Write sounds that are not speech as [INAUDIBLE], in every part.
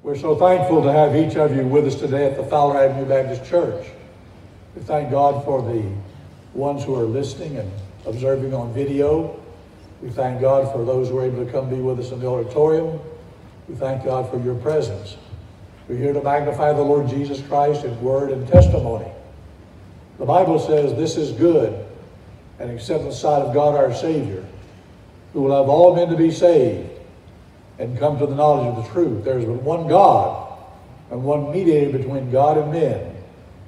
We're so thankful to have each of you with us today at the Fowler Avenue Baptist Church. We thank God for the ones who are listening and observing on video. We thank God for those who are able to come be with us in the auditorium. We thank God for your presence. We're here to magnify the Lord Jesus Christ in word and testimony. The Bible says this is good and accept the sight of God our Savior, who will have all men to be saved and come to the knowledge of the truth. There is but one God and one mediator between God and men,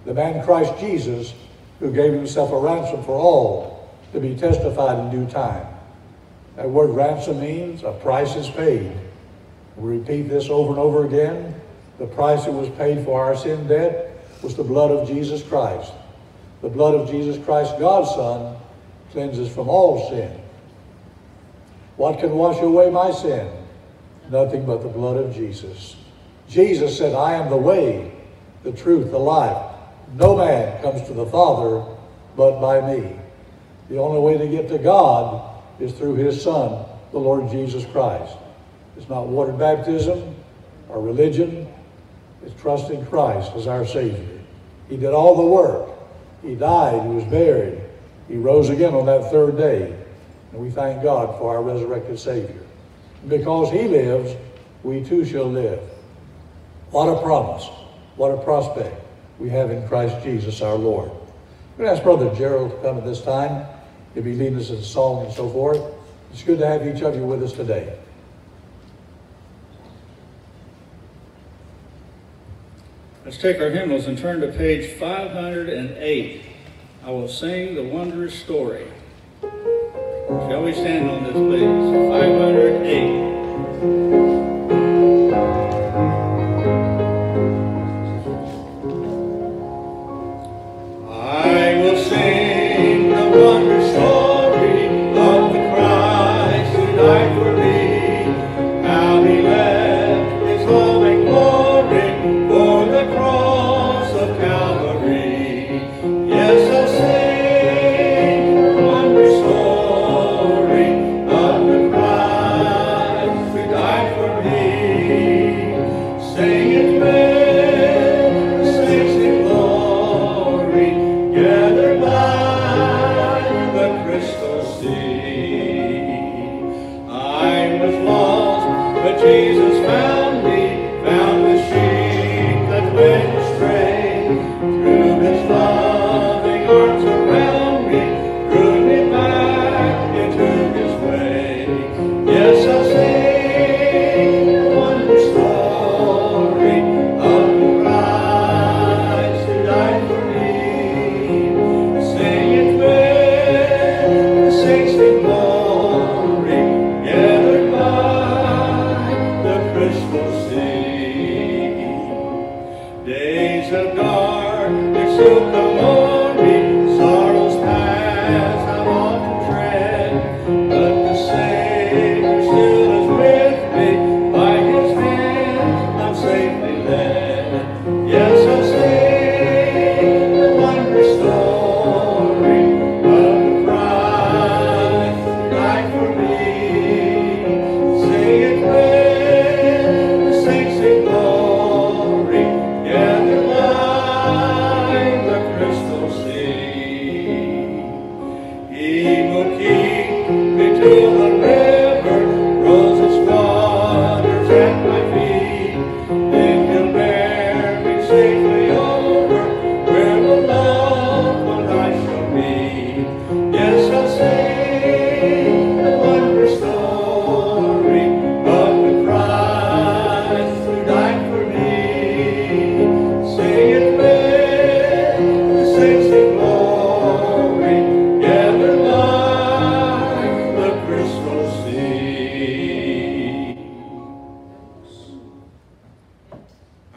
the man Christ Jesus, who gave himself a ransom for all to be testified in due time. That word ransom means a price is paid. We repeat this over and over again. The price that was paid for our sin debt was the blood of Jesus Christ. The blood of Jesus Christ, God's Son, cleanses from all sin. What can wash away my sin? Nothing but the blood of Jesus. Jesus said, I am the way, the truth, the life. No man comes to the Father but by me. The only way to get to God is through his Son, the Lord Jesus Christ. It's not water baptism or religion. It's trusting Christ as our Savior. He did all the work. He died. He was buried. He rose again on that third day. And we thank God for our resurrected Savior. Because he lives, we too shall live. What a promise. What a prospect we have in Christ Jesus our Lord. I'm going to ask Brother Gerald to come at this time. He'll be leading us in song and so forth. It's good to have each of you with us today. Let's take our hymnals and turn to page 508. I will sing the wondrous story. Shall we stand on this, please? 508.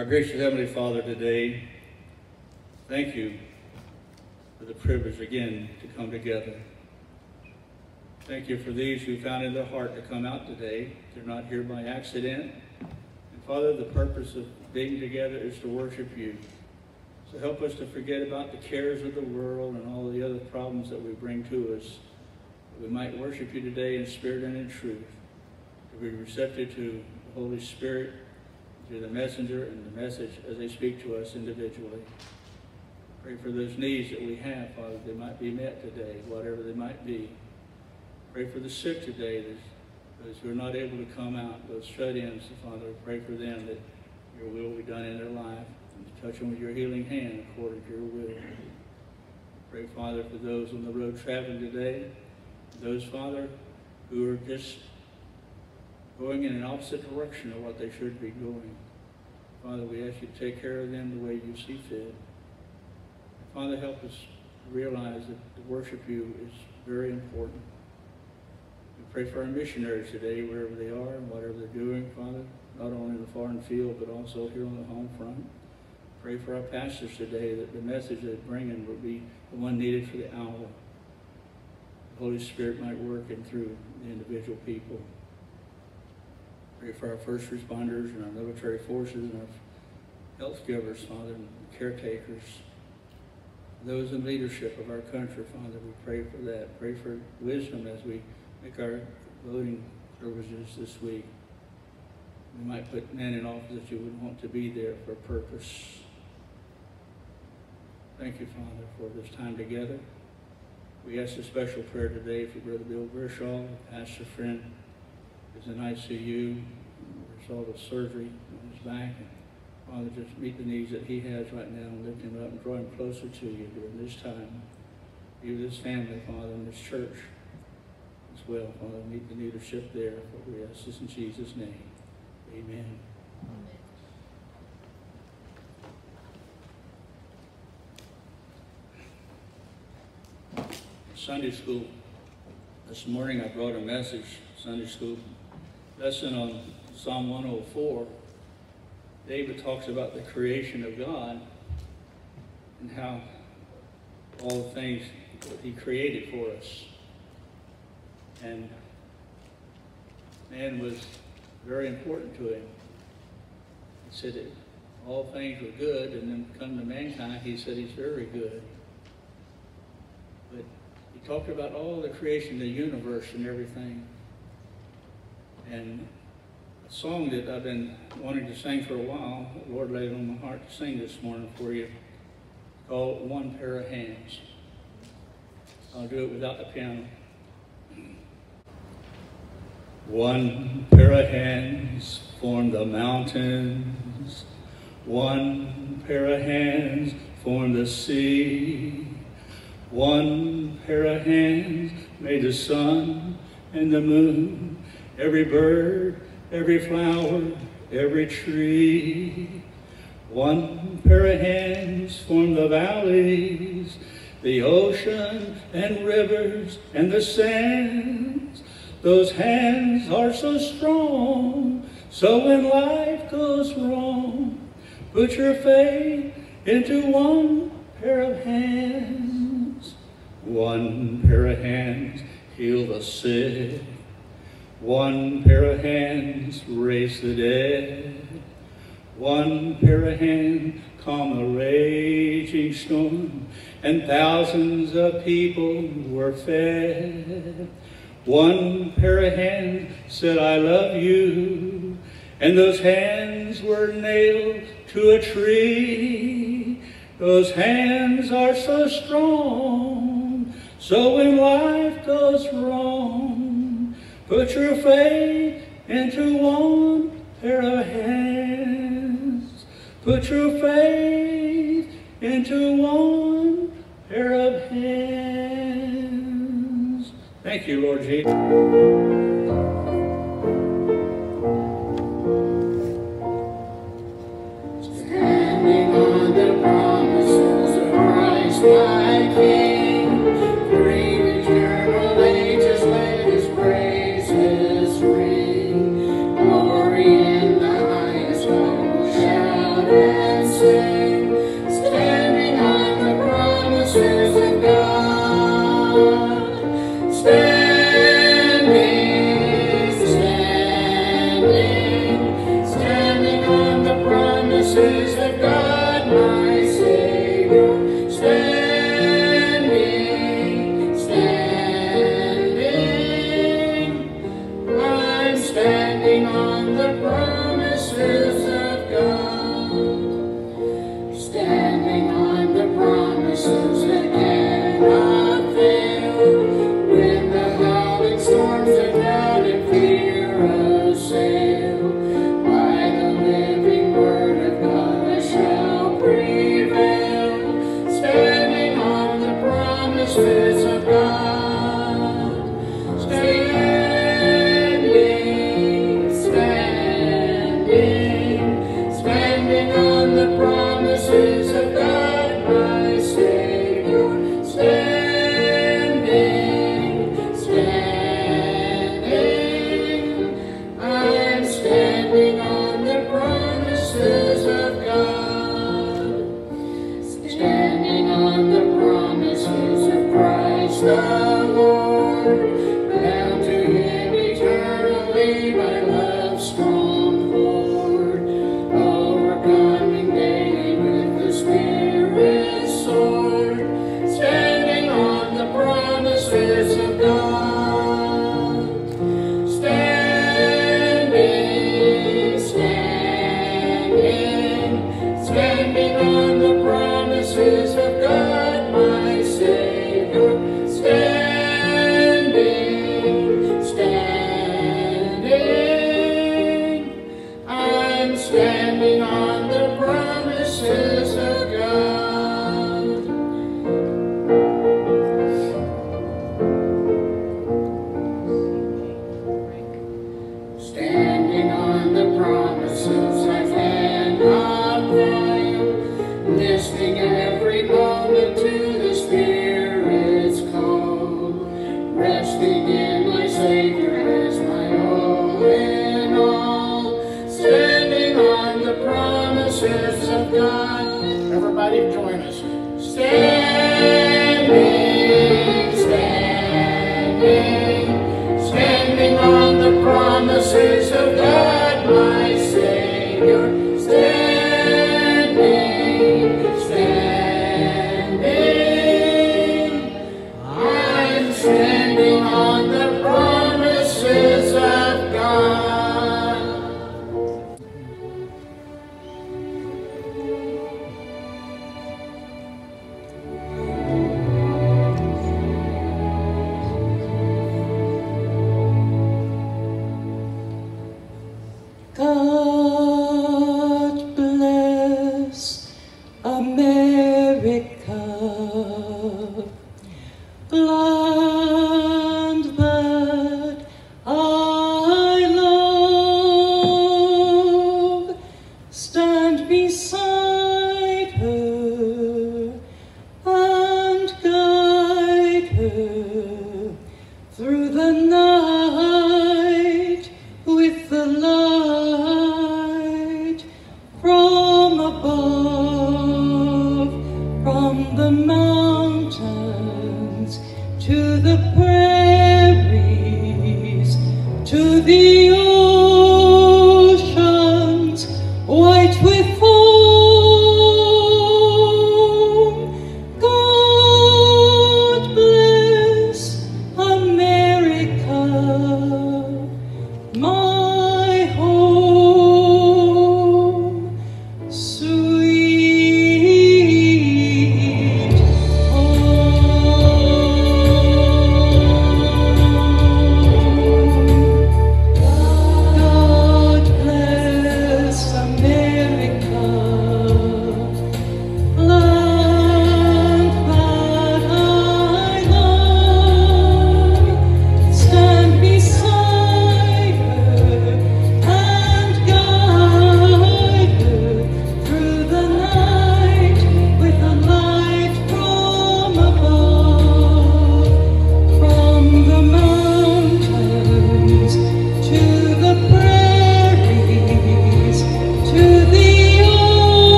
Our gracious Heavenly Father, today, thank you for the privilege again to come together. Thank you for these who found in their heart to come out today. They're not here by accident. And Father, the purpose of being together is to worship you. So help us to forget about the cares of the world and all the other problems that we bring to us. That we might worship you today in spirit and in truth. To be receptive to the Holy Spirit through the messenger and the message as they speak to us individually. Pray for those needs that we have, Father, they might be met today, whatever they might be. Pray for the sick today, those, who are not able to come out, those shut-ins, Father, pray for them that your will be done in their life. And touch them with your healing hand according to your will. Pray, Father, for those on the road traveling today, those, Father, who are just going in an opposite direction of what they should be going. Father, we ask you to take care of them the way you see fit. Father, help us realize that to worship you is very important. We pray for our missionaries today, wherever they are and whatever they're doing, Father, not only in the foreign field, but also here on the home front. Pray for our pastors today that the message they're bringing will be the one needed for the hour. The Holy Spirit might work in through the individual people. For our first responders and our military forces and our health givers, Father, and caretakers. Those in leadership of our country, Father, we pray for that. Pray for wisdom as we make our voting services this week. We might put men in office that you would want to be there for a purpose. Thank you, Father, for this time together. We ask a special prayer today for Brother Bill Gershaw, pastor friend, who's in ICU, result of surgery on his back. And Father, just meet the needs that he has right now and lift him up and draw him closer to you during this time. Be with his family, Father, and this church as well. Father, meet the leadership there. For we ask this in Jesus' name. Amen. Sunday school. This morning I brought a message, Sunday school lesson on Psalm 104. David talks about the creation of God and how all the things that he created for us. And man was very important to him. He said that all things were good, and then come to mankind, he said he's very good. But he talked about all the creation, the universe and everything. And a song that I've been wanting to sing for a while, the Lord laid on my heart to sing this morning for you, called One Pair of Hands. I'll do it without the piano. One pair of hands form the mountains. One pair of hands form the sea. One pair of hands made the sun and the moon, every bird, every flower, every tree. One pair of hands form the valleys, the ocean and rivers and the sands. Those hands are so strong, so when life goes wrong, put your faith into one pair of hands. One pair of hands heal the sick. One pair of hands raise the dead. One pair of hands calm a raging storm, and thousands of people were fed. One pair of hands said, I love you, and those hands were nailed to a tree. Those hands are so strong, so when life goes wrong, put your faith into one pair of hands. Put your faith into one pair of hands. Thank you, Lord Jesus. Standing on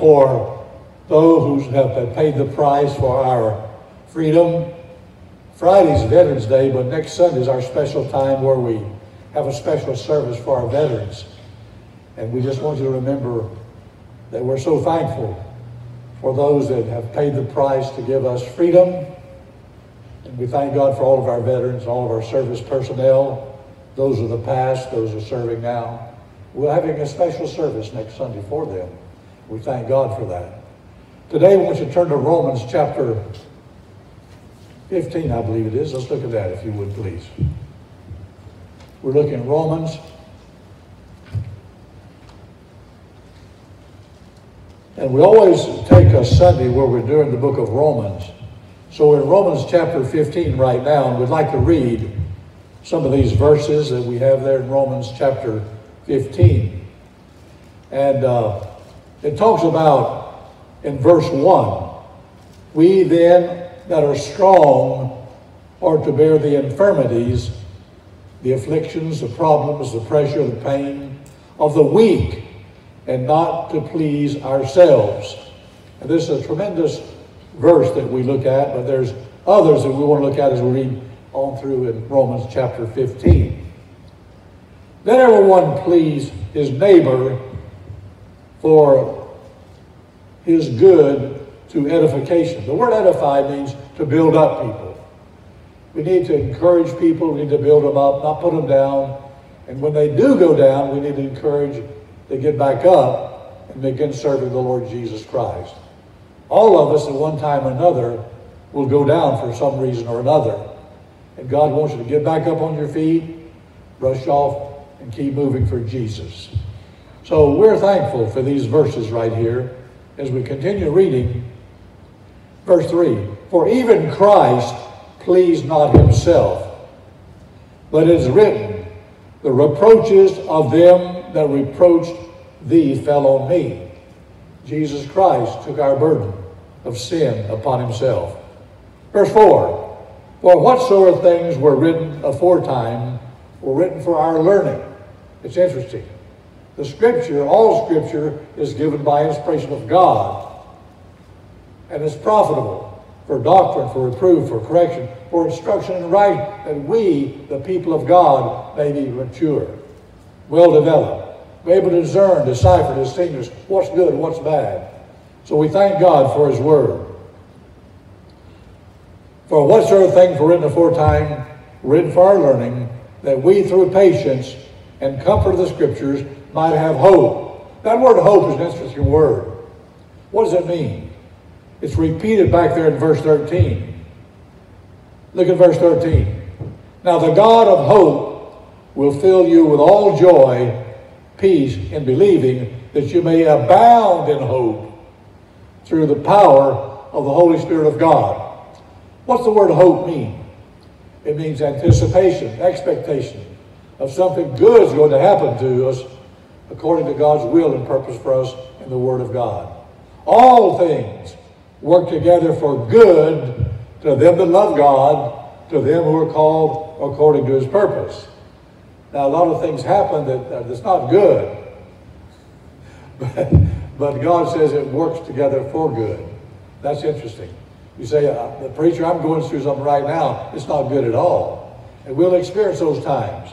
those who have paid the price for our freedom. Friday's Veterans Day, but next Sunday is our special time where we have a special service for our veterans. And we just want you to remember that we're so thankful for those that have paid the price to give us freedom. And we thank God for all of our veterans, all of our service personnel, those of the past, those who are serving now. We're having a special service next Sunday for them. We thank God for that. Today, I want you to turn to Romans chapter 15, I believe it is. Let's look at that, if you would, please. We're looking at Romans. And we always take a Sunday where we're doing the book of Romans. So in Romans chapter 15 right now, and we'd like to read some of these verses that we have there in Romans chapter 15. And uh, it talks about in verse 1 We then that are strong are to bear the infirmities, the afflictions, the problems, the pressure, the pain of the weak, and not to please ourselves. And this is a tremendous verse that we look at, but there's others that we want to look at as we read on through in Romans chapter 15. Let everyone please his neighbor for his good to edification. The word edify means to build up people. We need to encourage people, we need to build them up, not put them down. And when they do go down, we need to encourage they get back up and begin serving the Lord Jesus Christ. All of us at one time or another will go down for some reason or another. And God wants you to get back up on your feet, brush off, and keep moving for Jesus. So we're thankful for these verses right here as we continue reading. Verse 3 For even Christ pleased not himself, but it is written, The reproaches of them that reproached thee fell on me. Jesus Christ took our burden of sin upon himself. Verse 4 For whatsoever things were written aforetime were written for our learning. It's interesting. The scripture, all scripture, is given by inspiration of God. And it's profitable for doctrine, for reproof, for correction, for instruction in right, that we, the people of God, may be mature, well developed, be able to discern, decipher, distinguish what's good, what's bad. So we thank God for His Word. For whatsoever things were written aforetime, written for our learning, that we through patience and comfort of the Scriptures might have hope. That word hope is an interesting word. What does it mean? It's repeated back there in verse 13. Look at verse 13. Now the God of hope will fill you with all joy, peace in believing that you may abound in hope through the power of the Holy Spirit of God. What's the word hope mean? It means anticipation, expectation of something good is going to happen to us according to God's will and purpose for us in the Word of God. All things work together for good to them that love God, to them who are called according to His purpose. Now, a lot of things happen that, that's not good, [LAUGHS] but, but God says it works together for good. That's interesting. You say, uh, the preacher, I'm going through something right now. It's not good at all. And we'll experience those times.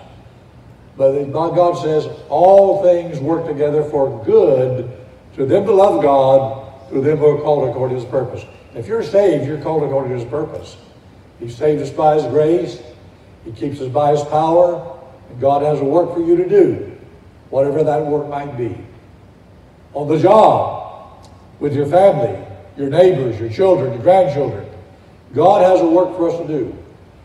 But God says all things work together for good to them that love God, to them who are called according to his purpose. If you're saved, you're called according to his purpose. He saved us by his grace. He keeps us by his power. And God has a work for you to do, whatever that work might be. On the job, with your family, your neighbors, your children, your grandchildren. God has a work for us to do.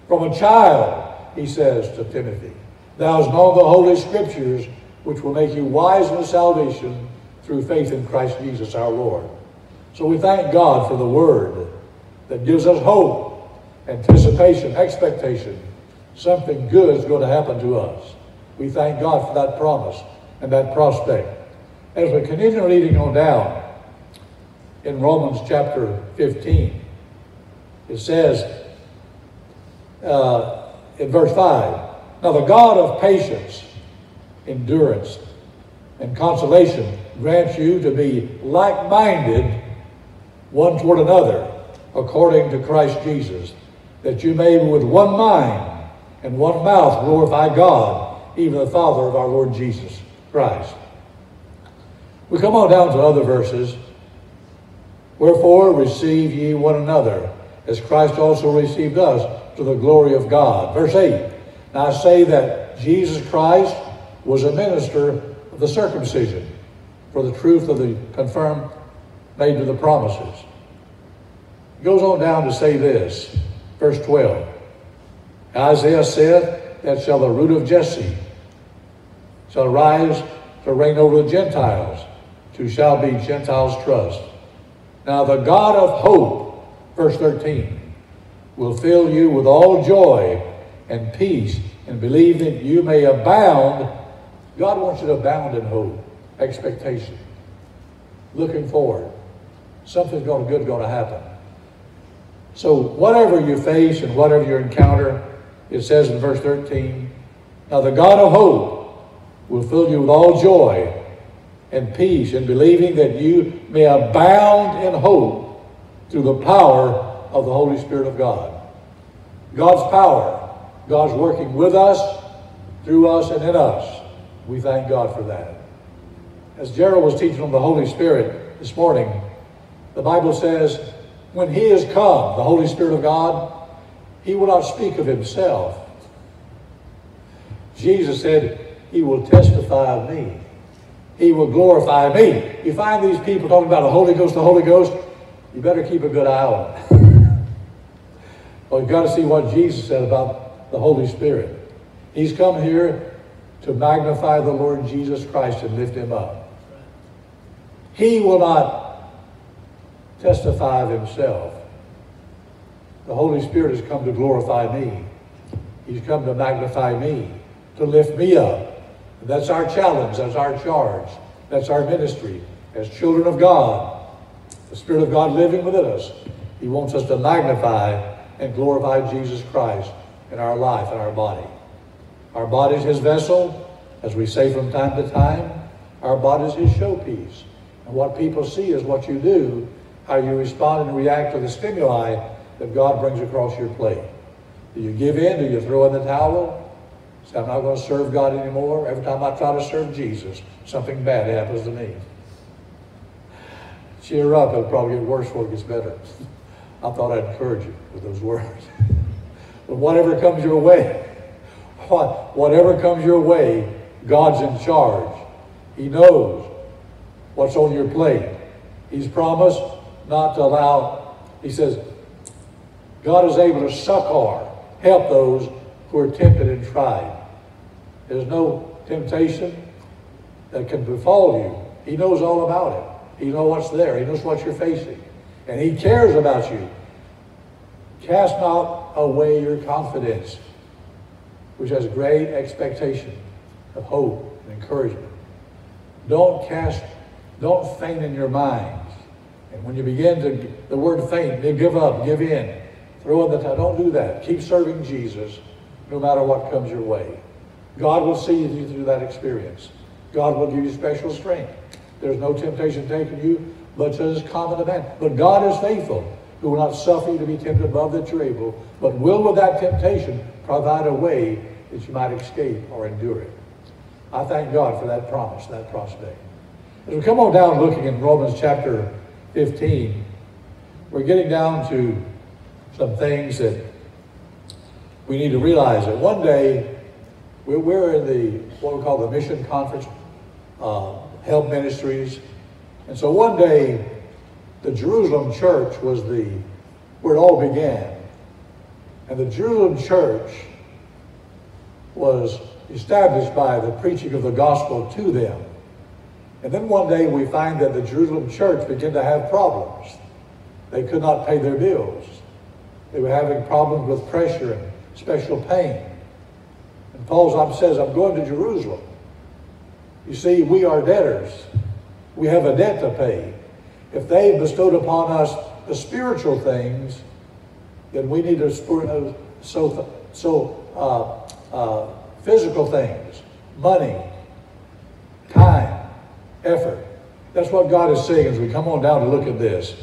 From a child, he says to Timothy, Thou hast known the Holy Scriptures, which will make you wise unto salvation through faith in Christ Jesus our Lord. So we thank God for the Word that gives us hope, anticipation, expectation. Something good is going to happen to us. We thank God for that promise and that prospect. As we continue reading on down in Romans chapter 15, it says uh, in verse 5, now, the God of patience, endurance, and consolation grants you to be like minded one toward another, according to Christ Jesus, that you may with one mind and one mouth glorify God, even the Father of our Lord Jesus Christ. We come on down to other verses. Wherefore receive ye one another, as Christ also received us to the glory of God. Verse 8. Now I say that Jesus Christ was a minister of the circumcision for the truth of the confirmed made to the promises. He goes on down to say this, verse 12. Isaiah said, that shall the root of Jesse shall rise to reign over the Gentiles, to shall be Gentiles' trust. Now the God of hope, verse 13, will fill you with all joy and peace and believe that you may abound. God wants you to abound in hope, expectation, looking forward. Something's going good going to happen. So whatever you face and whatever you encounter, it says in verse 13, Now the God of hope will fill you with all joy and peace in believing that you may abound in hope through the power of the Holy Spirit of God. God's power, God's working with us, through us, and in us. We thank God for that. As Gerald was teaching on the Holy Spirit this morning, the Bible says, when He is come, the Holy Spirit of God, He will not speak of Himself. Jesus said, He will testify of me. He will glorify me. You find these people talking about the Holy Ghost, the Holy Ghost, you better keep a good eye on them. [LAUGHS] well, you've got to see what Jesus said about the Holy Spirit. He's come here to magnify the Lord Jesus Christ and lift him up. He will not testify of himself. The Holy Spirit has come to glorify me. He's come to magnify me, to lift me up. And that's our challenge. That's our charge. That's our ministry. As children of God, the Spirit of God living within us, He wants us to magnify and glorify Jesus Christ in our life and our body. Our body is His vessel, as we say from time to time. Our body is His showpiece. And what people see is what you do, how you respond and react to the stimuli that God brings across your plate. Do you give in? Do you throw in the towel? Say, I'm not going to serve God anymore. Every time I try to serve Jesus, something bad happens to me. Cheer up. It'll probably get worse before it gets better. [LAUGHS] I thought I'd encourage you with those words. [LAUGHS] but whatever comes your way, what, whatever comes your way, God's in charge. He knows what's on your plate. He's promised not to allow, he says, God is able to succor, help those who are tempted and tried. There's no temptation that can befall you. He knows all about it. He knows what's there. He knows what you're facing. And he cares about you. Cast not away your confidence, which has great expectation of hope and encouragement. Don't cast, don't faint in your minds. And when you begin to, the word faint, give up, give in, throw in the towel. Don't do that. Keep serving Jesus no matter what comes your way. God will see you through that experience. God will give you special strength. There's no temptation taking you, but as common to man. But God is faithful, who will not suffer you to be tempted above that you're able, but will with that temptation provide a way that you might escape or endure it. I thank God for that promise, that prospect. As we come on down looking in Romans chapter 15, we're getting down to some things that we need to realize that one day we're in the what we call the mission conference, uh, help ministries, and so one day the Jerusalem church was the where it all began, and the Jerusalem church was established by the preaching of the gospel to them. And then one day we find that the Jerusalem church began to have problems. They could not pay their bills. They were having problems with pressure and special pain. And Paul says, I'm going to Jerusalem. You see, we are debtors. We have a debt to pay. If they bestowed upon us the spiritual things, then we need to so so uh, uh, physical things, money, time, effort. That's what God is saying as we come on down to look at this.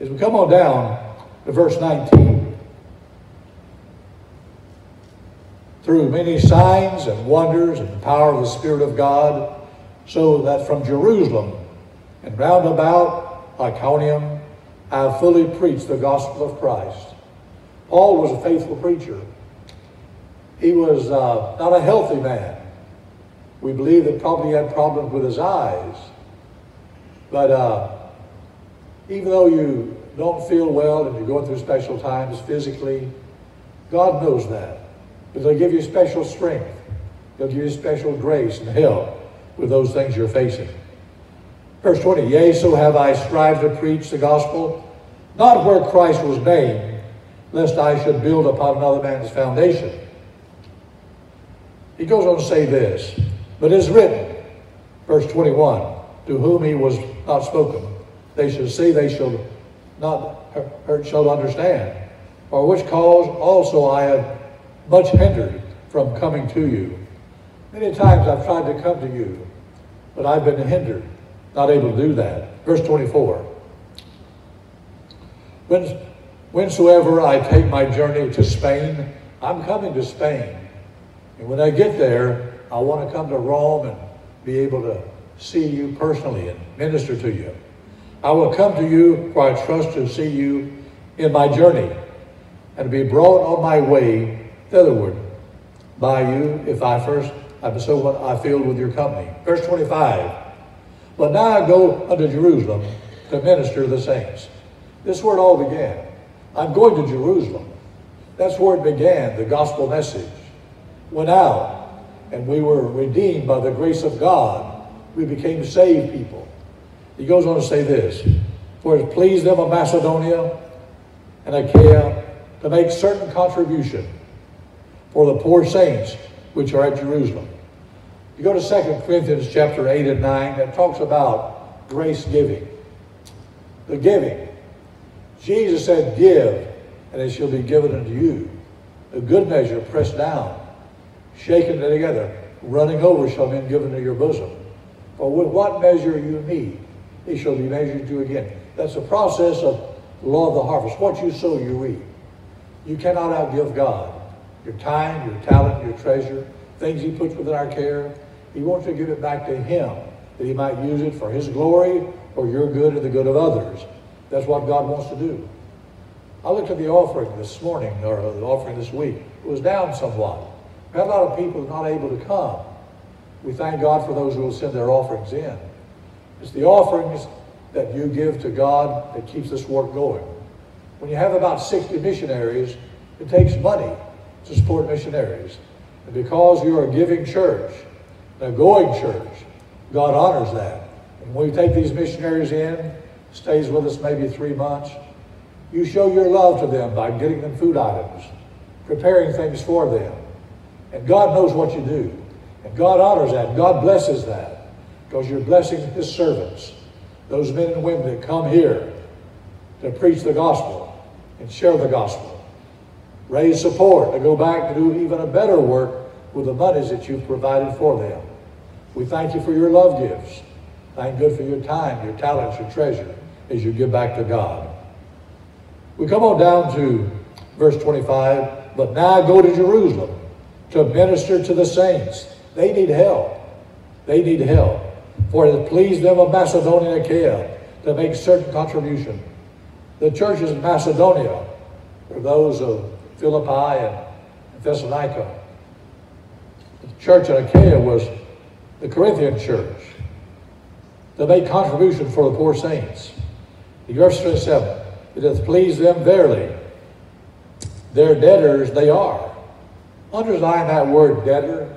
As we come on down to verse 19, through many signs and wonders and the power of the Spirit of God, so that from Jerusalem and round about Iconium I have fully preached the gospel of Christ. Paul was a faithful preacher. He was uh, not a healthy man. We believe that probably he had problems with his eyes. But uh, even though you don't feel well and you're going through special times physically, God knows that. But He'll give you special strength. He'll give you special grace and help with those things you're facing. Verse 20, Yea, so have I strived to preach the gospel, not where Christ was named, lest I should build upon another man's foundation. He goes on to say this, but it is written, verse 21, to whom he was not spoken, they shall see, they shall not hurt, shall understand. For which cause also I have much hindered from coming to you. Many times I've tried to come to you, but I've been hindered, not able to do that. Verse 24. When, whensoever I take my journey to Spain, I'm coming to Spain. And when I get there, I want to come to Rome and be able to see you personally and minister to you. I will come to you, for I trust to see you in my journey, and be brought on my way thitherward by you, if I first I'm so I filled with your company. Verse 25. But now I go unto Jerusalem to minister the saints. This word all began. I'm going to Jerusalem. That's where it began, the gospel message. Went out, and we were redeemed by the grace of God. We became saved people. He goes on to say this, For it pleased them of Macedonia and Achaia to make certain contribution for the poor saints which are at Jerusalem. You go to 2 Corinthians chapter 8 and 9, that talks about grace giving. The giving. Jesus said, Give, and it shall be given unto you. A good measure, pressed down, shaken together, running over shall be given to your bosom. For with what measure you need, it shall be measured to you again. That's the process of law of the harvest. What you sow, you reap. You cannot outgive God. Your time, your talent, your treasure, things He puts within our care, He wants to give it back to Him, that He might use it for His glory or your good or the good of others. That's what God wants to do. I looked at the offering this morning, or the offering this week. It was down somewhat. We had a lot of people not able to come. We thank God for those who will send their offerings in. It's the offerings that you give to God that keeps this work going. When you have about 60 missionaries, it takes money to support missionaries. And because you're a giving church, a going church, God honors that. And when we take these missionaries in, stays with us maybe three months, you show your love to them by getting them food items, preparing things for them. And God knows what you do. And God honors that. God blesses that because you're blessing His servants, those men and women that come here to preach the gospel and share the gospel. Raise support to go back to do even a better work with the monies that you've provided for them. We thank you for your love gifts. Thank God for your time, your talents, your treasure as you give back to God. We come on down to verse 25. But now go to Jerusalem to minister to the saints. They need help. They need help. For it pleased them of Macedonia and Achaia to make certain contribution. The churches in Macedonia are those of Philippi and Thessalonica. The church in Achaia was the Corinthian church. To make contribution for the poor saints. Verse 27, it hath pleased them verily. Their debtors they are. Underline that word debtor.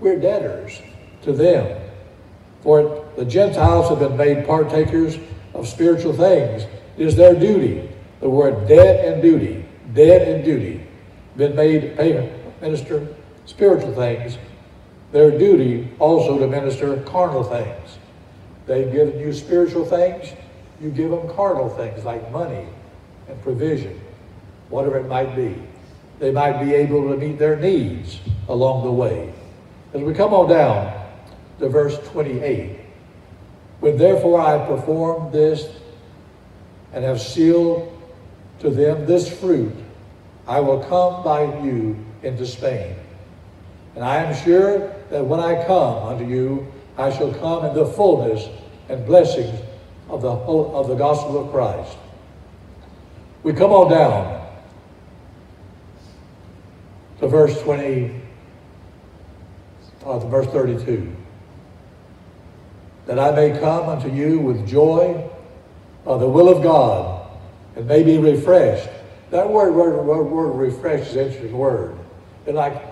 We're debtors to them. For the Gentiles have been made partakers of spiritual things. It is their duty. The word debt and duty Debt and duty, been made pay, minister spiritual things, their duty also to minister carnal things. They've given you spiritual things, you give them carnal things like money and provision, whatever it might be. They might be able to meet their needs along the way. As we come on down to verse 28, when therefore I perform this and have sealed to them this fruit, I will come by you into Spain. And I am sure that when I come unto you, I shall come in the fullness and blessings of the, of the gospel of Christ. We come on down to verse 20, uh, to verse 32. That I may come unto you with joy of the will of God and may be refreshed. That word, word, word, word refreshed is an interesting word. It's like,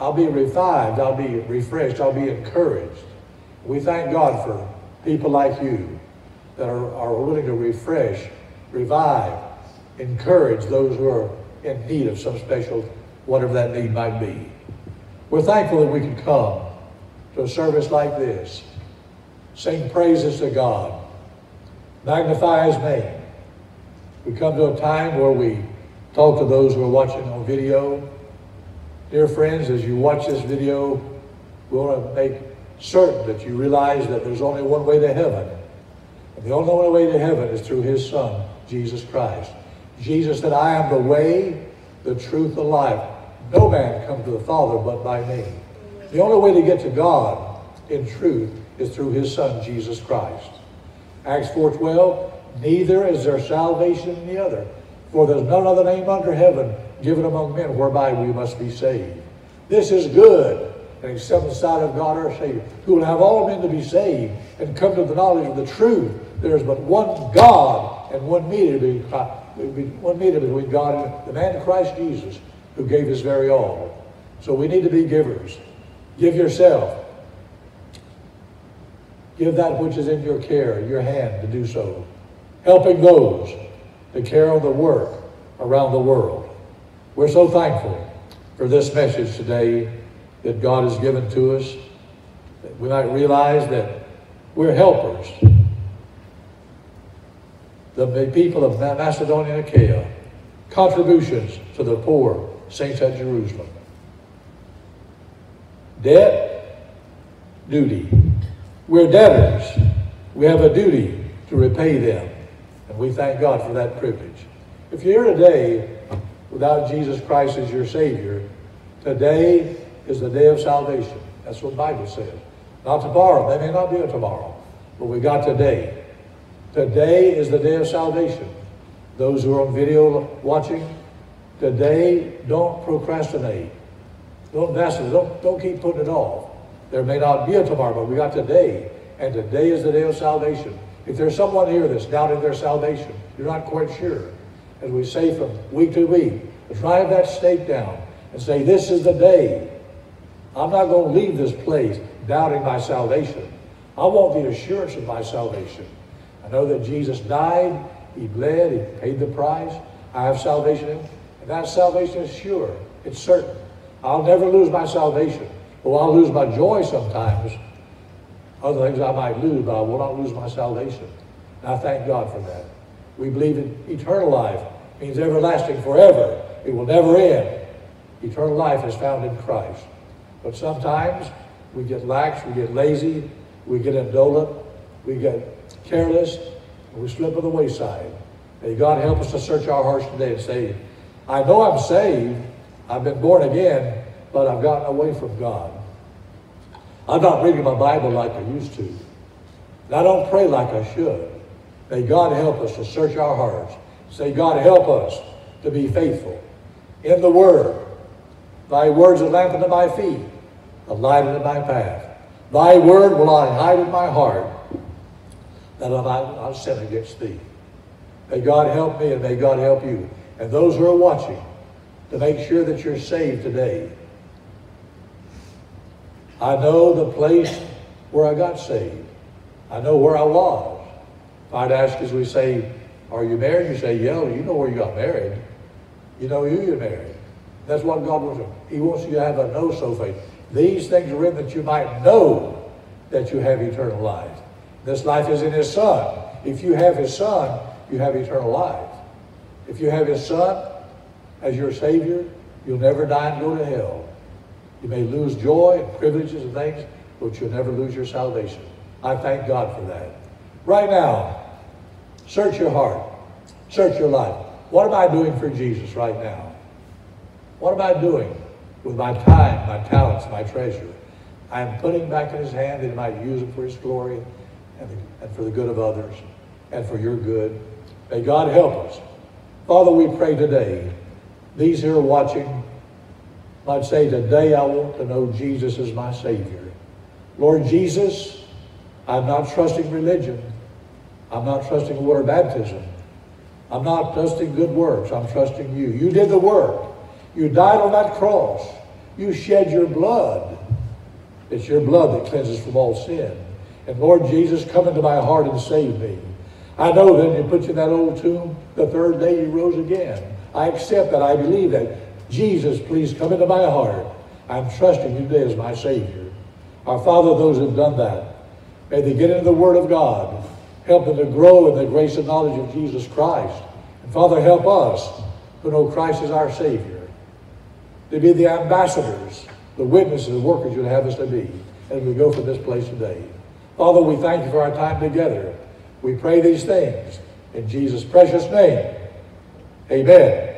I'll be revived, I'll be refreshed, I'll be encouraged. We thank God for people like you that are, are willing to refresh, revive, encourage those who are in need of some special, whatever that need might be. We're thankful that we can come to a service like this, sing praises to God, magnify His name. We come to a time where we talk to those who are watching on video. Dear friends, as you watch this video, we want to make certain that you realize that there's only one way to heaven. And the only way to heaven is through His Son, Jesus Christ. Jesus said, I am the way, the truth, the life. No man comes to the Father but by me. The only way to get to God in truth is through his Son, Jesus Christ. Acts 4.12, neither is there salvation in the other, for there's none other name under heaven given among men whereby we must be saved. This is good and accept the sight of God our Savior, who will have all men to be saved and come to the knowledge of the truth. There is but one God and one mediator between, one mediator between God and the man Christ Jesus, who gave his very all. So we need to be givers. Give yourself. Give that which is in your care, your hand to do so. Helping those carry on the work around the world. We're so thankful for this message today that God has given to us. That we might realize that we're helpers. The people of Macedonia and Achaia, contributions to the poor saints at Jerusalem. Debt, duty. We're debtors. We have a duty to repay them. And we thank God for that privilege. If you're here today without Jesus Christ as your Savior, today is the day of salvation. That's what the Bible says. Not tomorrow. They may not be a tomorrow. But we got today. Today is the day of salvation. Those who are on video watching, today don't procrastinate. Don't it. Don't, don't keep putting it off. There may not be a tomorrow, but we got today. And today is the day of salvation. If there's someone here that's doubting their salvation, you're not quite sure. As we say from week to week, drive that stake down and say, this is the day. I'm not going to leave this place doubting my salvation. I want the assurance of my salvation. I know that Jesus died, He bled, He paid the price. I have salvation And that salvation is sure. It's certain. I'll never lose my salvation. Well, I'll lose my joy sometimes. Other things I might lose, but I will not lose my salvation. And I thank God for that. We believe in eternal life. Means everlasting forever. It will never end. Eternal life is found in Christ. But sometimes we get lax, we get lazy, we get indolent, we get careless, and we slip on the wayside. May God help us to search our hearts today and say, I know I'm saved, I've been born again, but I've gotten away from God. I'm not reading my Bible like I used to. And I don't pray like I should. May God help us to search our hearts. Say, God, help us to be faithful in the Word. Thy words are lamp unto my feet, a light unto my path. Thy word will I hide in my heart, that I might not sin against thee. May God help me and may God help you. And those who are watching, to make sure that you're saved today. I know the place where I got saved. I know where I was. I'd ask as we say, are you married? You say, yeah, you know where you got married. You know who you married. That's what God wants. He wants you to have a know-so faith. These things are written that you might know that you have eternal life. This life is in His Son. If you have His Son, you have eternal life. If you have His Son as your Savior, you'll never die and go to hell. You may lose joy and privileges and things, but you'll never lose your salvation. I thank God for that. Right now, search your heart. Search your life. What am I doing for Jesus right now? What am I doing with my time, my talents, my treasure? I am putting back in his hand that he might use it for his glory and, for the good of others and for your good. May God help us. Father, we pray today, these who are watching might say, today I want to know Jesus as my Savior. Lord Jesus, I'm not trusting religion. I'm not trusting water baptism. I'm not trusting good works. I'm trusting you. You did the work. You died on that cross. You shed your blood. It's your blood that cleanses from all sin. And Lord Jesus, come into my heart and save me. I know that you put you in that old tomb. The third day you rose again. I accept that. I believe that. Jesus, please come into my heart. I'm trusting you today as my Savior. Our Father, those who have done that, may they get into the Word of God. Help them to grow in the grace and knowledge of Jesus Christ. And Father, help us who know Christ is our Savior to be the ambassadors, the witnesses, the workers you'd have us to be as we go from this place today. Father, we thank you for our time together. We pray these things in Jesus' precious name. Amen.